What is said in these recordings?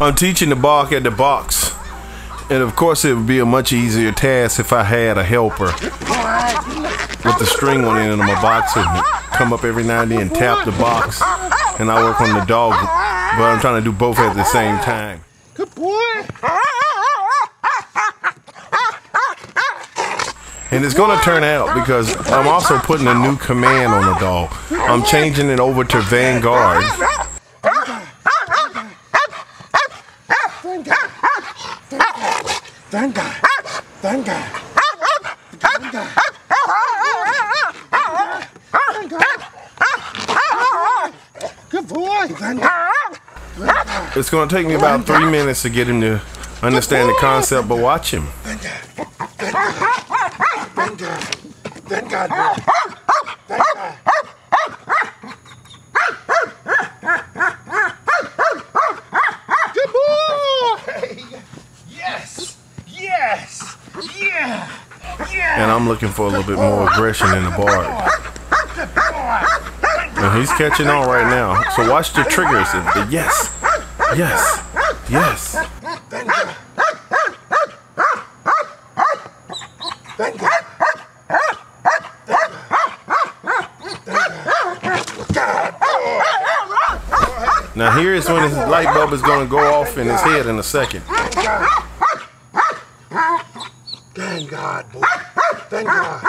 I'm teaching the bark at the box. And of course, it would be a much easier task if I had a helper with the string on the end of my box and come up every now and then and tap the box. And I work on the dog, but I'm trying to do both at the same time. Good boy. And it's gonna turn out because I'm also putting a new command on the dog. I'm changing it over to Vanguard. Thank God. Thank God. Thank God. Thank God. It's going to take me about three minutes to get him to understand the concept, but watch him. Thank God. Thank God. Thank God. Thank God. Thank God. I'm looking for a little bit more aggression in the bark. And he's catching on right now. So watch the triggers. The yes, yes, yes. Now here is when his light bulb is gonna go off in his head in a second. Thank God, boy. Thank God.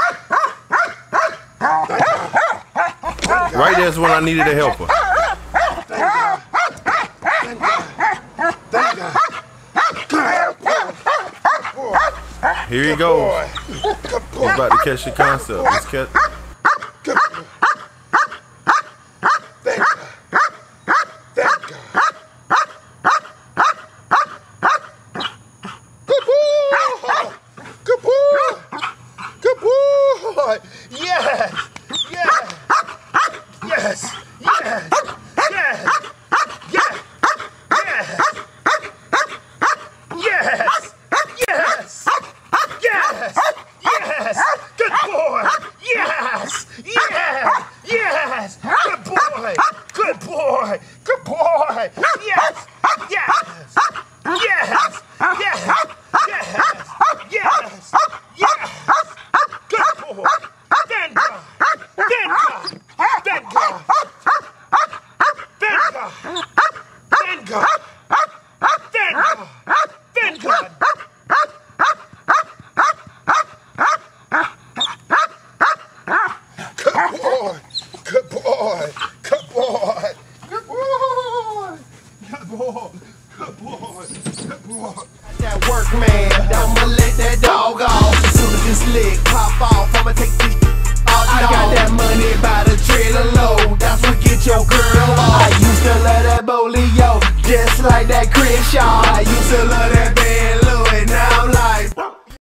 Right there's when I needed a helper. Here he goes. Good He's about to catch the concept. Let's catch. Good boy. Thank God. Thank God. Good boy. Good boy. Good boy. Yes. Yes. Yes. Yes. Yes. Yes. Yes. Yes. Yes. Yes. Good boy. Yes. Yes. Yes. Good boy. Good boy. Good boy. Yes. Yes. Yes. Yes. Yes. Yes. Yes. Good boy. Thank God. Thank God. Thank God. Thank God. Thank God. Thank God. Thank God. Good boy. Good boy. Good boy. Good boy. Good boy. Good boy. Good boy. that work, man. I'ma let that dog off. As soon as this lick pop off, I'ma take like that Crenshaw. I used to love that